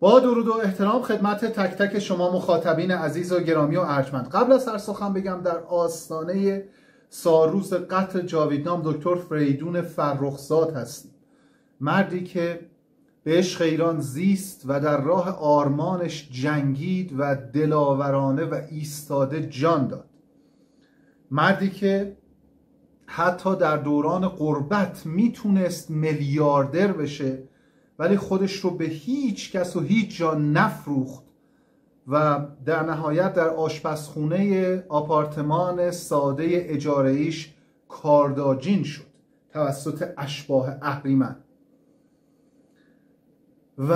با درود و احترام خدمت تک تک شما مخاطبین عزیز و گرامی و ارجمند. قبل از هر سخن بگم در آستانه ساروز قتل جاویدنام دکتر فریدون فرخزاد هستیم. مردی که به عشق ایران زیست و در راه آرمانش جنگید و دلاورانه و ایستاده جان داد. مردی که حتی در دوران قربت می‌تونست میلیاردر بشه ولی خودش رو به هیچ کس و هیچ جا نفروخت و در نهایت در آشپزخونه آپارتمان ساده اجاره ایش کارداجین شد توسط اشباه اهریمن. و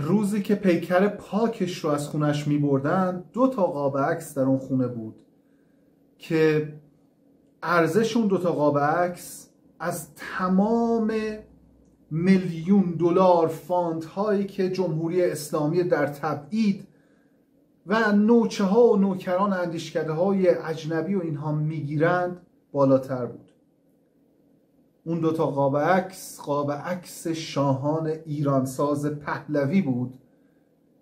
روزی که پیکر پاکش رو از خونش می بردن دو تا قاب عکس در اون خونه بود که ارزش اون دو تا قاب عکس از تمام میلیون دلار فاند هایی که جمهوری اسلامی در تبعید و نوچه ها و نوکران اندیشکده های اجنبی و اینها می‌گیرند بالاتر بود. اون دوتا قاب عکس قاب عکس شاهان ایرانساز پهلوی بود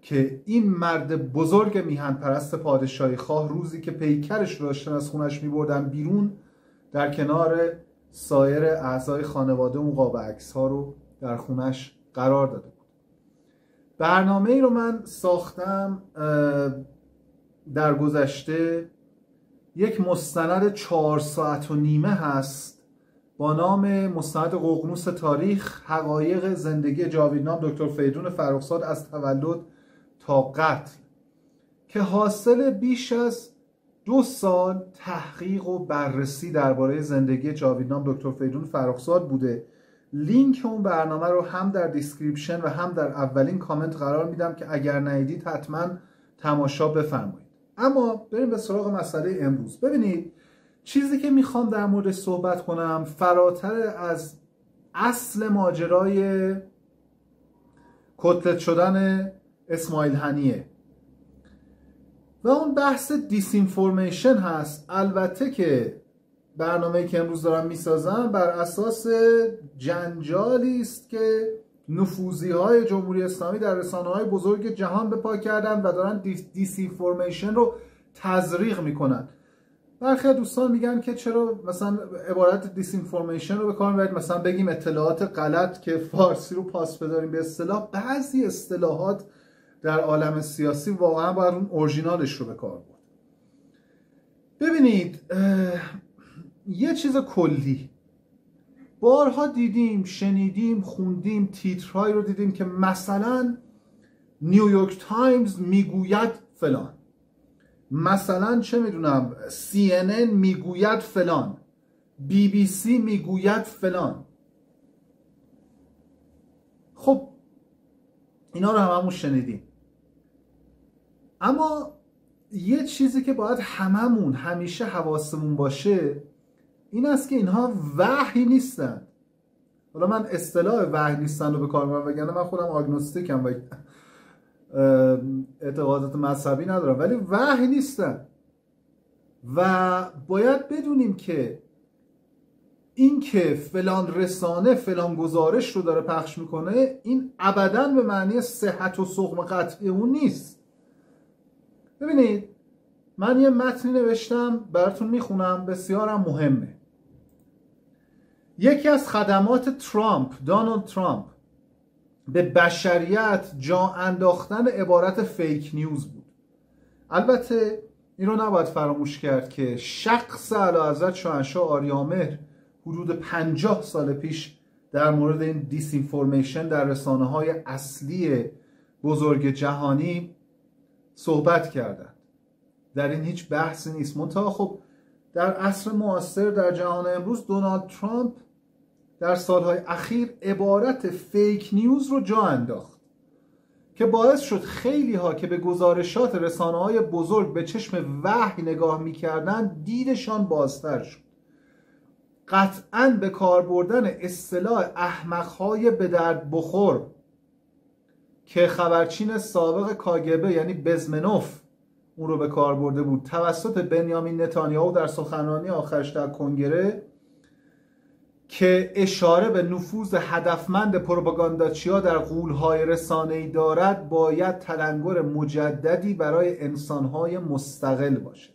که این مرد بزرگ میهن پرست پادشاهی خواه روزی که پیکرش رو داشتن از خونش میبردن بیرون در کنار سایر اعضای خانواده اون قاب عکس ها رو در خونش قرار داده بود. برنامه ای رو من ساختم در گذشته یک مستند چهار ساعت و نیمه هست با نام مستند ققنوس تاریخ حقایق زندگی جاویدنام دکتر فیدون فرخزاد از تولد تا قتل که حاصل بیش از دو سال تحقیق و بررسی درباره زندگی جاویدنام دکتر فریدون فرخزاد بوده. لینک اون برنامه رو هم در description و هم در اولین کامنت قرار میدم که اگر ندیدید حتما تماشا بفرمایید. اما بریم به سراغ مسئله امروز. ببینید چیزی که می‌خوام در موردش صحبت کنم فراتر از اصل ماجرای کتلت شدن اسماعیل هنیه. و اون بحث disinformation هست. البته که برنامه که امروز دارم می‌سازم بر اساس جنجالی است که نفوذی های جمهوری اسلامی در رسانه های بزرگ جهان به پا کردن و دارن disinformation رو تزریق می‌کنن. برخی دوستان میگن که چرا مثلا عبارت disinformation رو بکنیم باید مثلا بگیم اطلاعات غلط که فارسی رو پاس بداریم به اصطلاح. بعضی اصطلاحات در عالم سیاسی واقعا باید اون اورجینالش رو به کار برد. ببینید یه چیز کلی. بارها دیدیم شنیدیم خوندیم تیترهایی رو دیدیم که مثلا نیویورک تایمز می‌گوید فلان. مثلا چه می‌دونم CNN می‌گوید فلان. بی بی سی می‌گوید فلان. خب اینا رو هممون شنیدیم. اما یه چیزی که باید هممون همیشه حواسمون باشه این است که اینها وحی نیستن. حالا من اصطلاح وحی نیستن رو به کار می‌برم وگرنه من خودم آگنوستیکم و اعتقادات مذهبی ندارم ولی وحی نیستن. و باید بدونیم که این که فلان رسانه فلان گزارش رو داره پخش می‌کنه این ابدا به معنی صحت و سقم قطعی اون نیست. ببینید من یه متنی نوشتم براتون می‌خونم بسیارم مهمه. یکی از خدمات ترامپ دانالد ترامپ به بشریت جا انداختن عبارت فیک نیوز بود. البته این رو نباید فراموش کرد که شخص اعلیحضرت شاهنشاه آریامهر حدود پنجاه سال پیش در مورد این disinformation در رسانه های اصلی بزرگ جهانی صحبت کردند. در این هیچ بحثی نیست. منتها خب در عصر معاصر در جهان امروز دونالد ترامپ در سالهای اخیر عبارت fake news رو جا انداخت که باعث شد خیلی ها که به گزارشات رسانه های بزرگ به چشم وحی نگاه می‌کردن دیدشان بازتر شد. قطعا به کار بردن اصطلاح احمقهای به درد بخور که خبرچین سابق کاگبه یعنی بزمنوف اون رو به کار برده بود. توسط بنیامین نتانیاهو در سخنرانی آخرش در کنگره که اشاره به نفوذ هدفمند پروپاگانداچیا در قولهای رسانه‌ای دارد باید تلنگر مجددی برای انسانهای مستقل باشد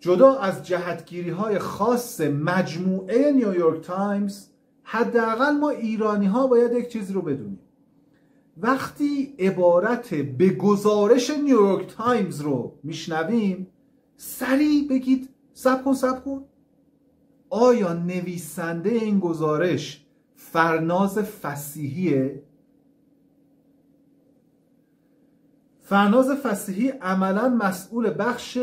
جدا از جهتگیری های خاص مجموعه نیویورک تایمز حداقل ما ایرانی ها باید یک چیزی رو بدونیم. وقتی عبارت به گزارش نیویورک تایمز رو میشنویم سریع بگید صبر کن صبر کن آیا نویسنده این گزارش فرناز فسیحیه؟ فرناز فسیحی عملا مسئول بخش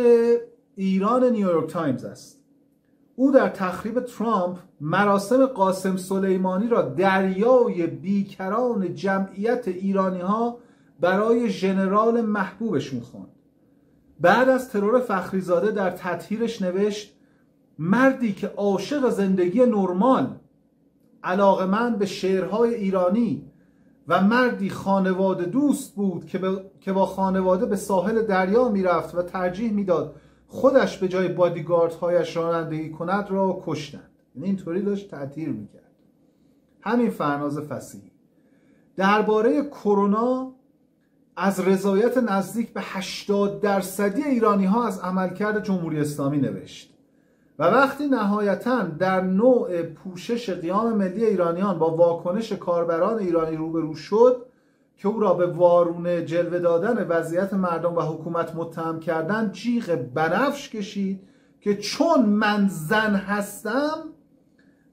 ایران نیویورک تایمز است. او در تخریب ترامپ مراسم قاسم سلیمانی را دریای بیکران جمعیت ایرانی ها برای ژنرال محبوبشون خواند بعد از ترور فخریزاده در تطهیرش نوشت مردی که عاشق زندگی نرمال علاقه‌مند به شعرهای ایرانی و مردی خانواده دوست بود که با خانواده به ساحل دریا می‌رفت و ترجیح می‌داد خودش به جای هایش رانندگی کند را کشتند. یعنی اینطوری داشت تعطیر می‌کرد. همین فرناز فسیحی درباره کرونا از رضایت نزدیک به 80 درصدی ایرانی ها از عملکرد جمهوری اسلامی نوشت. و وقتی نهایتا در نوع پوشش قیام ملی ایرانیان با واکنش کاربران ایرانی روبرو شد که او را به وارونه جلوه دادن وضعیت مردم و حکومت متهم کردن جیغ بنفش کشید که چون من زن هستم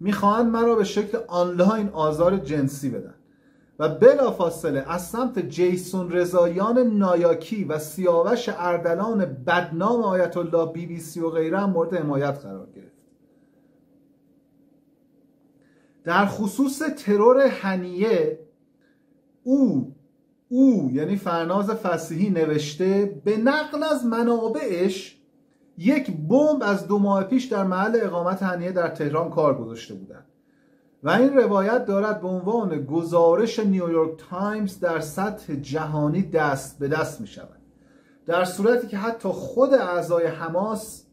می‌خواهند مرا به شکل آنلاین آزار جنسی بدن. و بلافاصله از سمت جیسون رضایان نایاکی و سیاوش اردلان بدنام آیت الله بی بی سی و غیره هم مورد حمایت قرار گرفت. در خصوص ترور هنیه او او یعنی فرناز فسیحی نوشته به نقل از منابعش یک بمب از دو ماه پیش در محل اقامت هنیه در تهران کار گذاشته بودند. و این روایت دارد به عنوان گزارش نیویورک تایمز در سطح جهانی دست به دست می شود در صورتی که حتی خود اعضای حماس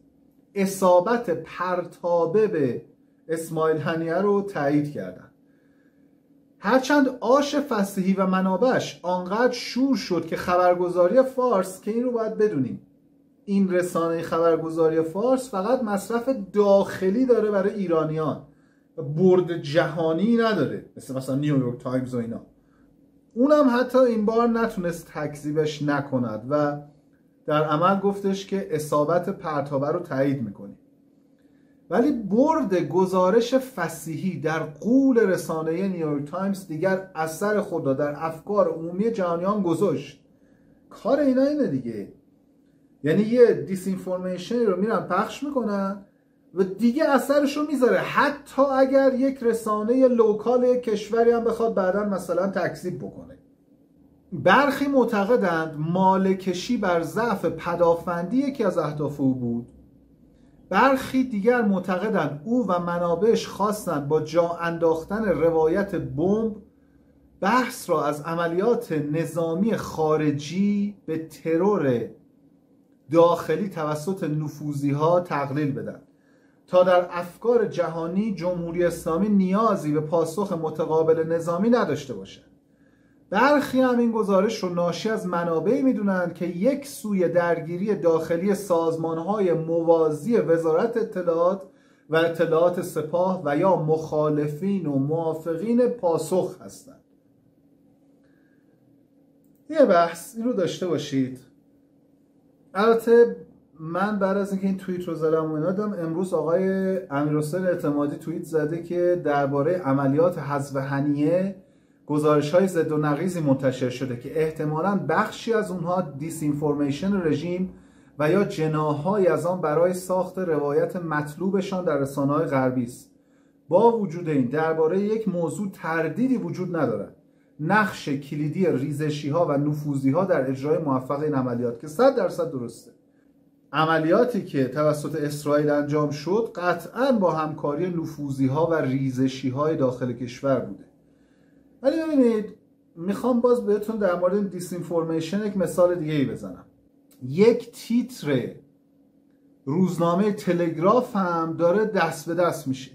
اصابت پرتابه به اسماعیل هنیه رو تایید کردند. هرچند آش فسیحی و منابعش آنقدر شور شد که خبرگزاری فارس که این رو باید بدونیم. این رسانه خبرگزاری فارس فقط مصرف داخلی داره برای ایرانیان برد جهانی نداره مثل مثلا نیویورک تایمز و اینا. اونم حتی این بار نتونست تکذیبش نکند و در عمل گفتش که اصابت پرتابه رو تایید می‌کنیم ولی برد گزارش فسیحی در قول رسانه نیویورک تایمز دیگر اثر خود را در افکار عمومی جهانیان گذاشت. کار اینا اینه دیگه. یعنی یه dis رو میرن پخش می‌کنن و دیگه اثرش رو می‌ذاره. حتی اگر یک رسانه local کشوری هم بخواد بعدا مثلا تکذیب بکنه. برخی معتقدند مالکشی بر ضعف پدافندی یکی از اهداف او بود. برخی دیگر معتقدند او و منابعش خواستند با جا انداختن روایت بمب بحث را از عملیات نظامی خارجی به ترور داخلی توسط نفوزی ها تقلیل بدن. تا در افکار جهانی جمهوری اسلامی نیازی به پاسخ متقابل نظامی نداشته باشد. برخی هم این گزارش رو ناشی از منابعی می‌دونند که یک سوی درگیری داخلی سازمانهای موازی وزارت اطلاعات و اطلاعات سپاه و یا مخالفین و موافقین پاسخ هستند. یه بحث این رو داشته باشید. البته من بعد از اینکه این توییت رو زدم و اینا امروز آقای امیرحسین اعتمادی توییت زده که درباره عملیات حذف هنیه گزارش های زد و نقیزی منتشر شده که احتمالا بخشی از اونها دیس اینفورمیشن رژیم و یا جناهایی از آن برای ساخت روایت مطلوبشان در رسانه های غربی است. با وجود این درباره یک موضوع تردیدی وجود ندارد. نقش کلیدی ریزشی ها و نفوذی ها در اجرای موفق این عملیات که 100 درصد درسته. عملیاتی که توسط اسرائیل انجام شد قطعا با همکاری نفوذی ها و ریزشی های داخل کشور بوده. ولی ببینید می‌خوام باز بهتون در مورد دیس یک مثال دیگه ای بزنم. یک تیتر روزنامه تلگراف هم داره دست به دست میشه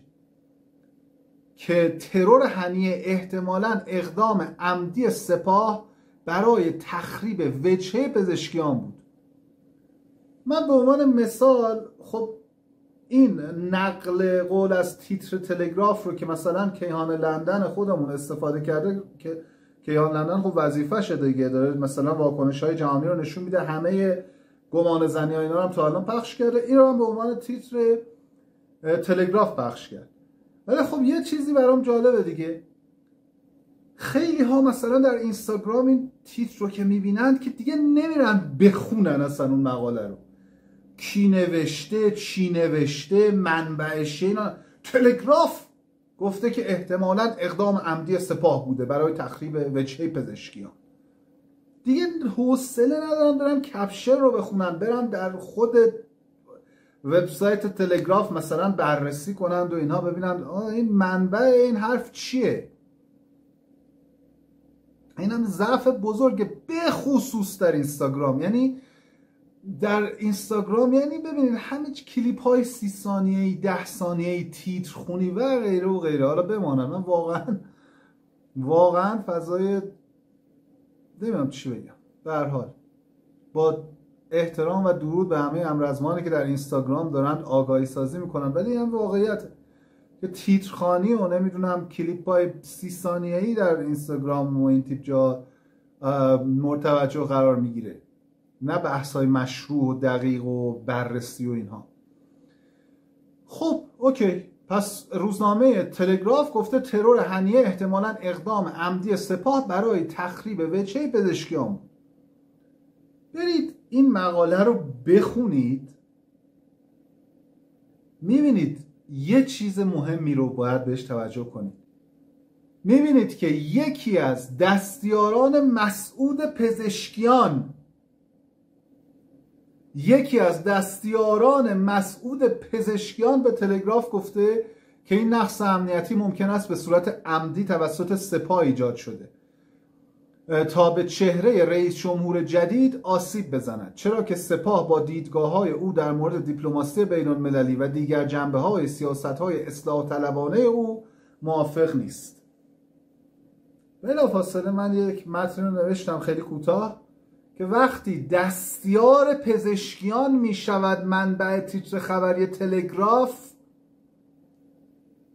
که ترور هنیه احتمالا اقدام عمدی سپاه برای تخریب وجهه پزشکیان بود. من به عنوان مثال خب این نقل قول از تیتر تلگراف رو که مثلا کیهان لندن خودمون استفاده کرده که کیهان لندن خب وظیفه دیگه داره مثلا واکنش های جهانی رو نشون میده همه گمان زنی ها اینا رو هم تا الان پخش کرده. این رو هم به عنوان تیتر تلگراف پخش کرد. ولی خب یه چیزی برام جالبه دیگه. خیلی ها مثلا در اینستاگرام این تیتر رو که می‌بینند که دیگه نمیرن بخونن اصلا اون مقاله رو. کی نوشته چی نوشته منبعش اینا. تلگراف گفته که احتمالا اقدام عمدی سپاه بوده برای تخریب وجهه پزشکیان دیگه حوصله ندارم برم کپشن رو بخونن برم در خود وبسایت تلگراف مثلا بررسی کنند و اینها ببینند. این منبع این حرف چیه؟ این هم ضعف بزرگ به خصوص در اینستاگرام. یعنی در اینستاگرام یعنی ببینید همه کلیپ های سی ثانیه ای ده ثانیه ای تیتر خونی و غیره و غیره. حالا بمانم من واقعا واقعا فضای نمی‌دونم چی بگم. در حال. با احترام و درود به همه امرزمانی که در اینستاگرام دارند آگاهی سازی می‌کنن ولی هم واقعیت که تیترخانی و نمی‌دونم کلیپ های سی ثانیه ای در اینستاگرام و این تیپ جا مرتوجه قرار می‌گیره. نه بحث های مشروع و دقیق و بررسی و اینها. خب اوکی. پس روزنامه تلگراف گفته ترور هنیه احتمالا اقدام عمدی سپاه برای تخریب وچه پزشکیان. برید این مقاله رو بخونید. می‌بینید یه چیز مهمی رو باید بهش توجه کنید. می‌بینید که یکی از دستیاران مسعود پزشکیان یکی از دستیاران مسعود پزشکیان به تلگراف گفته که این نقص امنیتی ممکن است به صورت عمدی توسط سپاه ایجاد شده. تا به چهره رئیس جمهور جدید آسیب بزند. چرا که سپاه با دیدگاه های او در مورد دیپلماسی بین المللی و دیگر جنبه های سیاست های اصلاح طلبانه او موافق نیست. فاصله من یک متن رو نوشتم خیلی کوتاه. که وقتی دستیار پزشکیان می شود منبع تیتر خبری تلگراف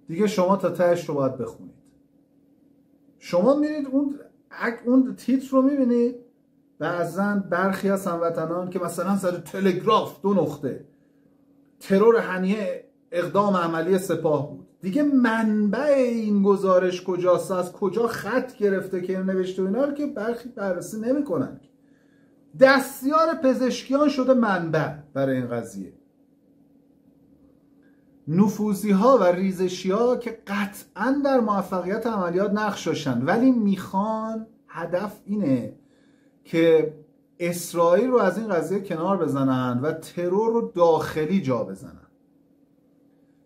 دیگه شما تا تهش رو باید بخونید. شما میرید اون اون تیتر رو می‌بینید بعضا برخی از هموطنان که مثلا سر تلگراف دو نقطه ترور هنیه اقدام عملی سپاه بود. دیگه منبع این گزارش کجاست؟ از کجا خط گرفته که نوشته اینا رو که برخی بررسی نمی‌کنن. دستیار پزشکیان شده منبع برای این قضیه. نفوزی ها و ریزشی ها که قطعا در موفقیت عملیات نقش داشتن ولی می‌خوان هدف اینه که اسرائیل رو از این قضیه کنار بزنن و ترور رو داخلی جا بزنن.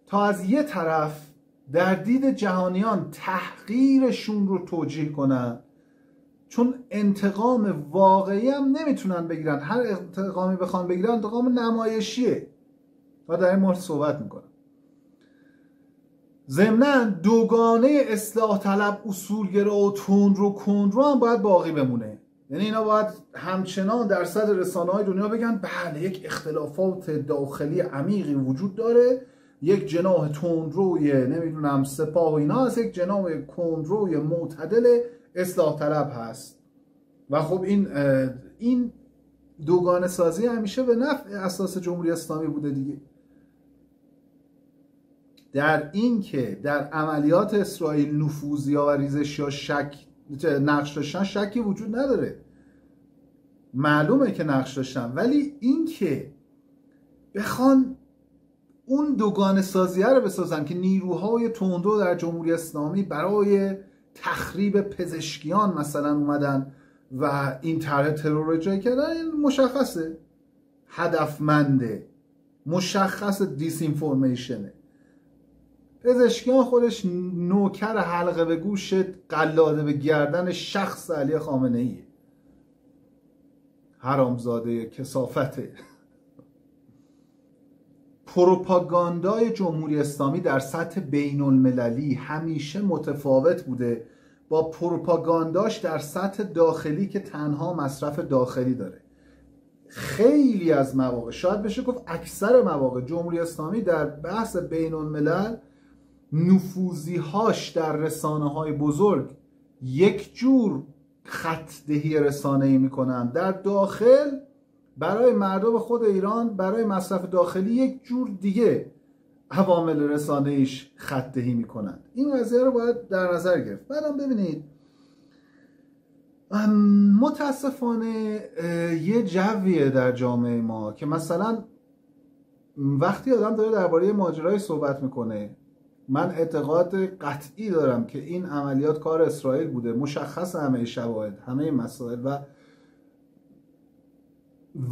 تا از یه طرف در دید جهانیان تحقیرشون رو توجیه کنن چون انتقام واقعی هم نمی‌تونن بگیرن. هر انتقامی بخوان بگیرن انتقام نمایشیه. و در این مورد صحبت می‌کنم. ضمنا دوگانه اصلاح طلب اصولگرا و تندرو کندرو هم باید باقی بمونه. یعنی اینا باید همچنان در صد رسانه های دنیا بگن بله یک اختلافات داخلی عمیقی وجود داره. یک جناح تندروی نمی‌دونم سپاه و اینا هست. یک جناح کندروی معتدل اصلاح طلب هست. و خب این این دوگانه سازی همیشه به نفع اساس جمهوری اسلامی بوده دیگه. در این که در عملیات اسرائیل نفوذی ها و ریزشی ها شک نقش داشتن شکی وجود نداره. معلومه که نقش داشتن. ولی این که بخوان اون دوگان سازیه رو بسازن که نیروهای تندو در جمهوری اسلامی برای تخریب پزشکیان مثلا اومدن و این طرح ترور رو اجرا کردن این مشخصه. هدفمنده مشخص دیس اینفورمیشنه پزشکیان خودش نوکر حلقه به گوش قلاده به گردن شخص علی خامنه ایه حرامزاده کسافته. پروپاگاندای جمهوری اسلامی در سطح بین المللی همیشه متفاوت بوده. با پروپاگانداش در سطح داخلی که تنها مصرف داخلی داره. خیلی از مواقع شاید بشه گفت اکثر مواقع جمهوری اسلامی در بحث بین الملل نفوزی هاش در رسانه های بزرگ یک جور خط دهی رسانه ای می‌کنن. در داخل برای مردم خود ایران برای مصرف داخلی یک جور دیگه عوامل رسانه ایش خط دهی می‌کنن این قضیه رو باید در نظر گرفت. بعدم ببینید متاسفانه یه جویه در جامعه ما که مثلا وقتی آدم داره درباره ماجرای صحبت می‌کنه من اعتقاد قطعی دارم که این عملیات کار اسرائیل بوده. مشخص همه شواهد همه مسائل و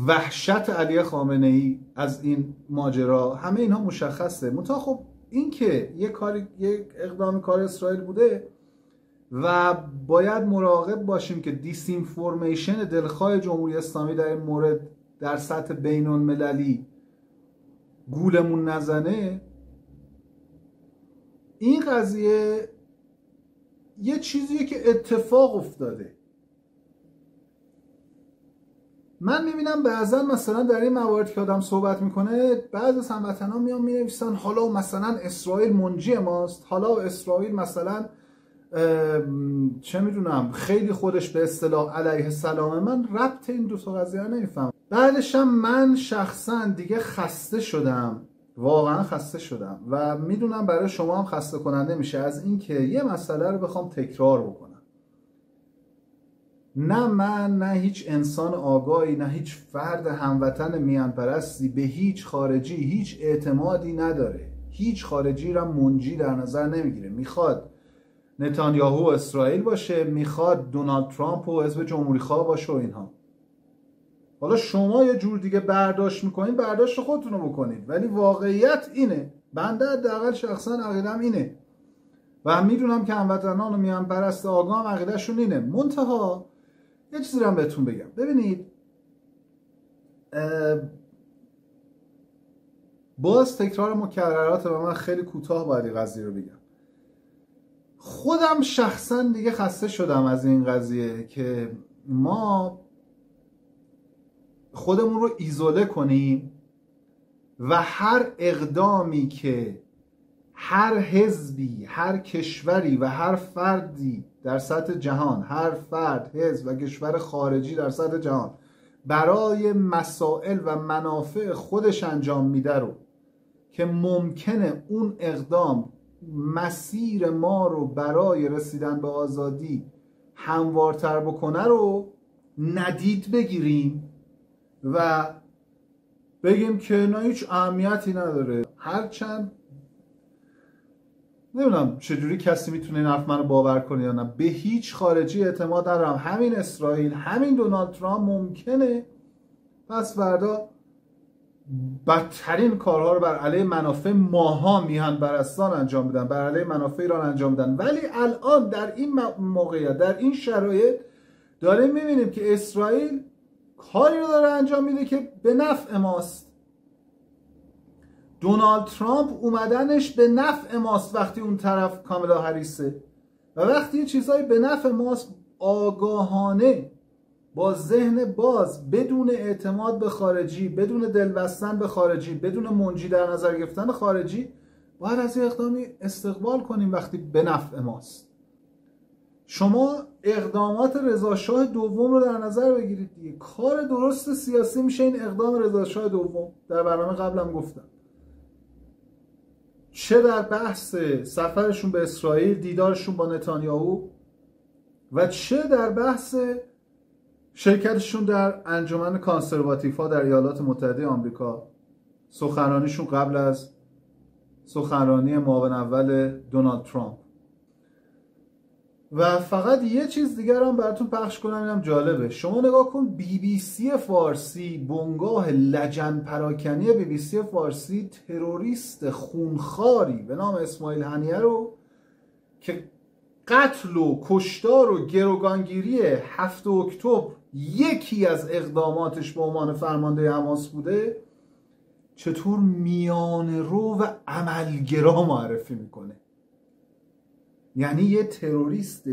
وحشت علی خامنه ای از این ماجرا همه اینها مشخصه. منتها خب این که یه کاری یک اقدام کار اسرائیل بوده و باید مراقب باشیم که دیسینفورمیشن دلخواه جمهوری اسلامی در این مورد در سطح بین المللی گولمون نزنه این قضیه یه چیزیه که اتفاق افتاده. من می‌بینم بعضا مثلا در این موارد که آدم صحبت می‌کنه بعض از هموطنان میان می‌نویسن حالا مثلا اسرائیل منجی ماست. حالا اسرائیل مثلا چه می‌دونم خیلی خودش به اصطلاح علیه سلامه من ربط این دو تا قضیه نمیفهم. بعدشم من شخصا دیگه خسته شدم. واقعا خسته شدم. و می‌دونم برای شما هم خسته کننده میشه. از اینکه یه مسئله رو بخوام تکرار بکنم. نه من نه هیچ انسان آگاهی نه هیچ فرد هموطن میان پرستی به هیچ خارجی هیچ اعتمادی نداره. هیچ خارجی را منجی در نظر نمی‌گیره. می‌خواد نتانیاهو اسرائیل باشه می‌خواد دونالد ترامپ و حزب جمهوری خواه باشه و اینها. حالا شما یه جور دیگه برداشت می‌کنید برداشت خودتون رو بکنید ولی واقعیت اینه بنده حداقل شخصا عقیدم اینه. و می‌دونم که هموطنان و میان پرست عقیدهشون اینه. منتها یه چیزی رو هم بهتون بگم. ببینید باز تکرار مکررات و من خیلی کوتاه باید این قضیه رو بگم. خودم شخصا دیگه خسته شدم از این قضیه که ما خودمون رو ایزوله کنیم و هر اقدامی که هر حزبی هر کشوری و هر فردی در سطح جهان هر فرد حزب و کشور خارجی در سطح جهان برای مسائل و منافع خودش انجام میده رو که ممکنه اون اقدام مسیر ما رو برای رسیدن به آزادی هموارتر بکنه رو ندید بگیریم و بگیم که نه هیچ اهمیتی نداره. هرچند نمی‌دونم چجوری کسی می‌تونه این حرف منو باور کنه یا نه. به هیچ خارجی اعتماد ندارم. همین اسرائیل همین دونالد ترامپ ممکنه. پس فردا بدترین کارها رو بر علیه منافع ماها میهن برستان انجام بدن بر علیه منافع ایران انجام بدن. ولی الان در این موقعیت در این شرایط داریم می‌بینیم که اسرائیل کاری رو داره انجام میده که به نفع ماست. دونالد ترامپ اومدنش به نفع ماست وقتی اون طرف کاملا هریسه و وقتی یه چیزهایی به نفع ماست آگاهانه با ذهن باز بدون اعتماد به خارجی بدون دلبستن به خارجی بدون منجی در نظر گرفتن خارجی باید از اقدامی استقبال کنیم وقتی به نفع ماست. شما اقدامات رضاشاه دوم رو در نظر بگیرید دیگه. کار درست سیاسی میشه این اقدام رضاشاه دوم. در برنامه قبلم گفتم. چه در بحث سفرشون به اسرائیل دیدارشون با نتانیاهو؟ و چه در بحث شرکتشون در انجمن کانسرواتیف ها در ایالات متحده آمریکا؟ سخنرانیشون قبل از سخنرانی معاون اول دونالد ترامپ. و فقط یه چیز دیگر هم براتون پخش کنم اینم جالبه. شما نگاه کن بی بی سی فارسی بنگاه لجن پراکنی بی بی سی فارسی تروریست خونخاری به نام اسماعیل هنیه رو که قتل و کشتار و گروگانگیری هفت اکتبر یکی از اقداماتش به عنوان فرمانده حماس بوده چطور میان رو و عملگرا معرفی می‌کنه. یعنی یه تروریست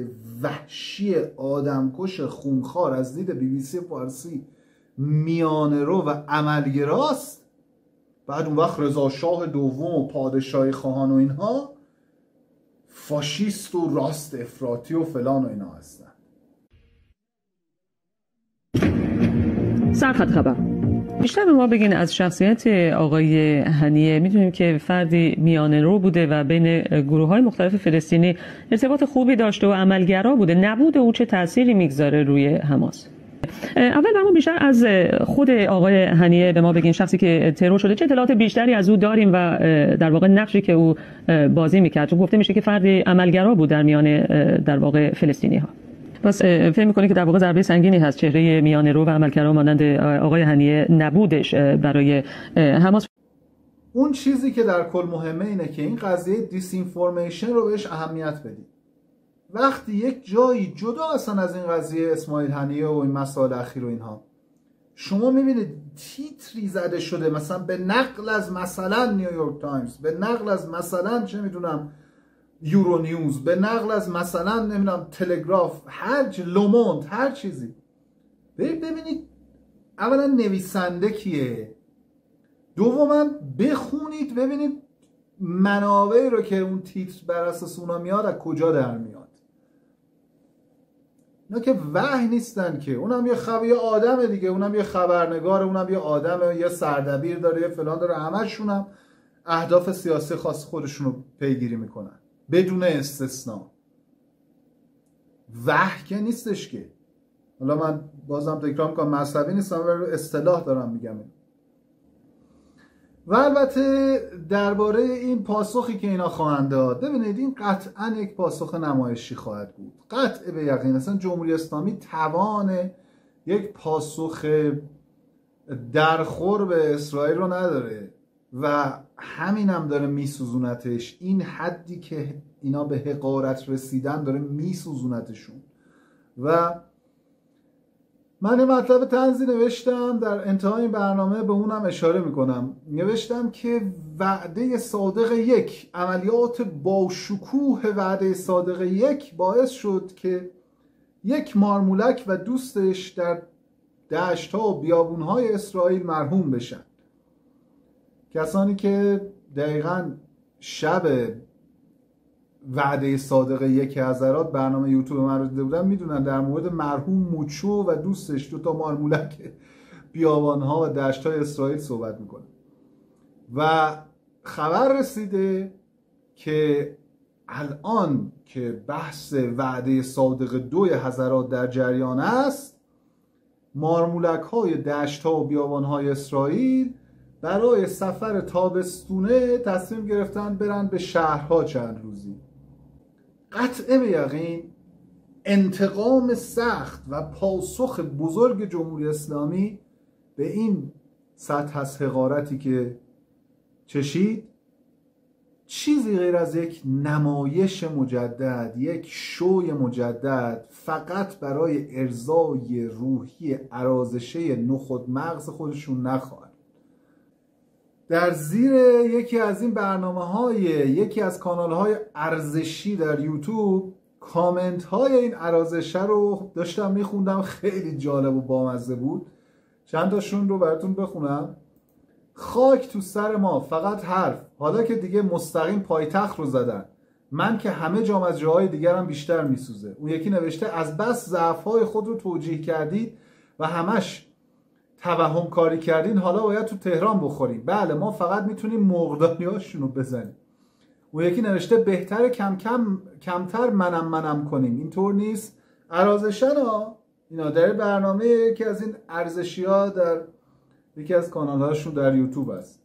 وحشی آدمکش خونخوار از دید بی بی سی فارسی میان رو و عملگراست. بعد اون وقت رضا شاه دوم و پادشاهی خواهان و اینها فاشیست و راست افراطی و فلان و اینا هستن. سرخط خبر. بیشتر به ما بگین از شخصیت آقای هنیه. می‌دونیم که فردی میانه رو بوده و بین گروه های مختلف فلسطینی ارتباط خوبی داشته و عملگرا بوده. نبود او چه تأثیری می‌گذاره روی حماس؟ اول ما بیشتر از خود آقای هنیه به ما بگین. شخصی که ترور شده چه اطلاعات بیشتری از او داریم و در واقع نقشی که او بازی می‌کرد. چون گفته میشه که فردی عملگرا بود در میان در واقع فلسطینی ها پس فکر می‌کنه که در واقع ضربه سنگینی هست چهره میانه رو و عملگرا مانند آقای هنیه نبودش برای حماس؟ اون چیزی که در کل مهمه اینه که این قضیه dis رو بهش اهمیت بدید. وقتی یک جایی جدا اصلا از این قضیه اسماعیل هنیه و این مسائل اخیر و اینها شما می‌بینید تیتری زده شده مثلا به نقل از مثلا نیویورک تایمز به نقل از مثلا چه می‌دونم یورو نیوز به نقل از مثلا نمی‌دونم تلگراف هر لوموند هر چیزی. ببینید اولا نویسنده کیه. دوما بخونید ببینید منابعی رو که اون تیتر بر اساس اونا میاد از کجا در میاد. اینا که وحی نیستن که. اونم یه خبر یه آدمه دیگه. اونم یه خبرنگار اونم یه آدمه یه سردبیر داره یه فلان داره. همشونم اهداف سیاسی خاص خودشون پیگیری می‌کنن. بدون استثنا. وحی که نیستش که. حالا من بازم تکرار می‌کنم مذهبی نیستم ولی اصطلاح دارم میگم. و البته درباره این پاسخی که اینا خواهند داد ببینید این قطعا یک پاسخ نمایشی خواهد بود. قطع به یقین اصلا جمهوری اسلامی توان یک پاسخ درخور به اسرائیل رو نداره. و همین هم داره میسوزونتش. این حدی که اینا به حقارت رسیدن داره میسوزونتشون. و من این مطلب تنزی نوشتم. در انتهای برنامه به اونم اشاره می‌کنم. نوشتم که وعده صادق یک عملیات با شکوه وعده صادق یک باعث شد که یک مارمولک و دوستش در دشت ها و بیابون های اسرائیل مرحوم بشن. کسانی که دقیقا شب وعده صادق یک حضرات برنامه یوتیوب من رو دیده بودن می‌دونن در مورد مرحوم موچو و دوستش دو تا مارمولک بیابان ها و دشت های اسرائیل صحبت می‌کنه. و خبر رسیده که الان که بحث وعده صادق دوی حضرات در جریان است مارمولک های دشت ها و بیابان های اسرائیل برای سفر تابستونه تصمیم گرفتن برن به شهرها چند روزی. قطعه به یقین انتقام سخت و پاسخ بزرگ جمهوری اسلامی به این سطح از حقارتی که چشید چیزی غیر از یک نمایش مجدد یک شوی مجدد فقط برای ارزای روحی عرازشه نخود مغز خودشون نخواهد. در زیر یکی از این برنامه های یکی از کانال های ارزشی در یوتیوب کامنت های این ارازشه رو داشتم میخوندم خیلی جالب و بامزه بود. چند تاشون رو براتون بخونم. خاک تو سر ما فقط حرف. حالا که دیگه مستقیم پایتخت رو زدن. من که همه جام از جاهای دیگرم بیشتر میسوزه. اون یکی نوشته از بس ضعف خود رو توجیه کردید و همش توهم کاری کردین حالا باید تو تهران بخوریم. بله ما فقط می‌تونیم مقدانی رو بزنیم. او یکی نوشته بهتر کم کم کمتر منم منم کنیم. اینطور نیست. ارازشن ها اینا در برنامه یکی از این ارزشی ها در یکی از کانال هاشون در یوتیوب است.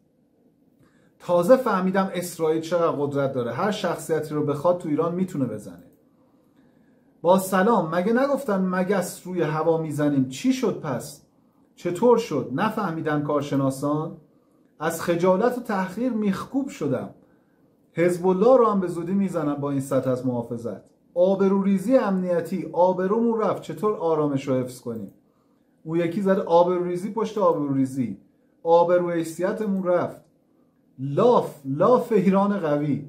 تازه فهمیدم اسرائیل چقدر قدرت داره. هر شخصیتی رو بخواد تو ایران می‌تونه بزنه. با سلام مگه نگفتن مگس روی هوا می‌زنیم؟ چی شد پس؟ چطور شد؟ نفهمیدن کارشناسان؟ از خجالت و تحقیر میخکوب شدم. حزب الله رو هم به زودی می‌زنن با این سطح از محافظت. آبروریزی امنیتی آبرومون رفت. چطور آرامش رو حفظ کنیم؟ او یکی زده آبروریزی پشت آبروریزی. آبرو حیثیتمون رفت. لاف لاف ایران قوی.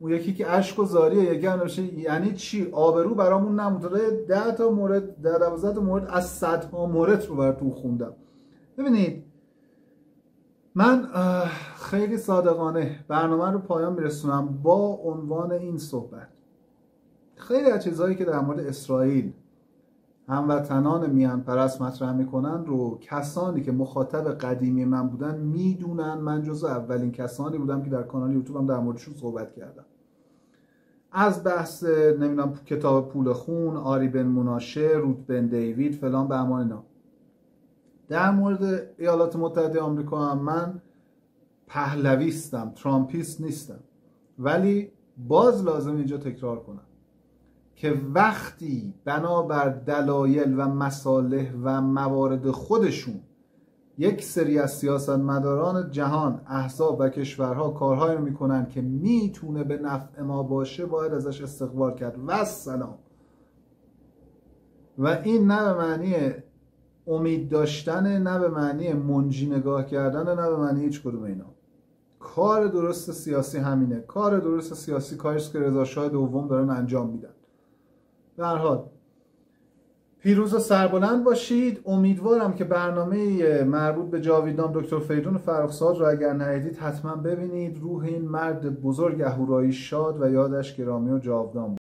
اون یکی که اشک و زاریه یکی هم یعنی چی؟ آبرو برامون نمونده ده تا مورد ده دوازده مورد از صدها مورد رو بر تو خوندم. ببینید من خیلی صادقانه برنامه رو پایان میرسونم با عنوان این صحبت. خیلی از چیزهایی که در مورد اسرائیل هموطنان میان پرست مطرح می‌کنن رو کسانی که مخاطب قدیمی من بودن می‌دونن من جز اولین کسانی بودم که در کانال یوتیوب هم در موردشون صحبت کردم. از بحث نمی‌دونم کتاب پول خون آری بن مناشه روت بن دیوید فلان به امان اینا. در مورد ایالات متحده آمریکا هم من پهلویستم ترامپیست نیستم. ولی باز لازم اینجا تکرار کنم. که وقتی بنابر دلایل و مصالح و موارد خودشون یک سری از سیاستمداران جهان احزاب و کشورها کارهایی رو می‌کنن که می‌تونه به نفع ما باشه باید ازش استقبال کرد. و سلام و این نه به معنی امید داشتن نه به معنی منجی نگاه کردن نه به معنی هیچ کدوم اینا. کار درست سیاسی همینه. کار درست سیاسی کاریست که رضا شاه دوم دارن انجام میدن. به حال. پیروز و سربلند باشید. امیدوارم که برنامه مربوط به جاویدنام دکتر فیدون فرخزاد رو اگر ندیدید حتما ببینید. روح این مرد بزرگ اهورایی شاد و یادش گرامی و جاودان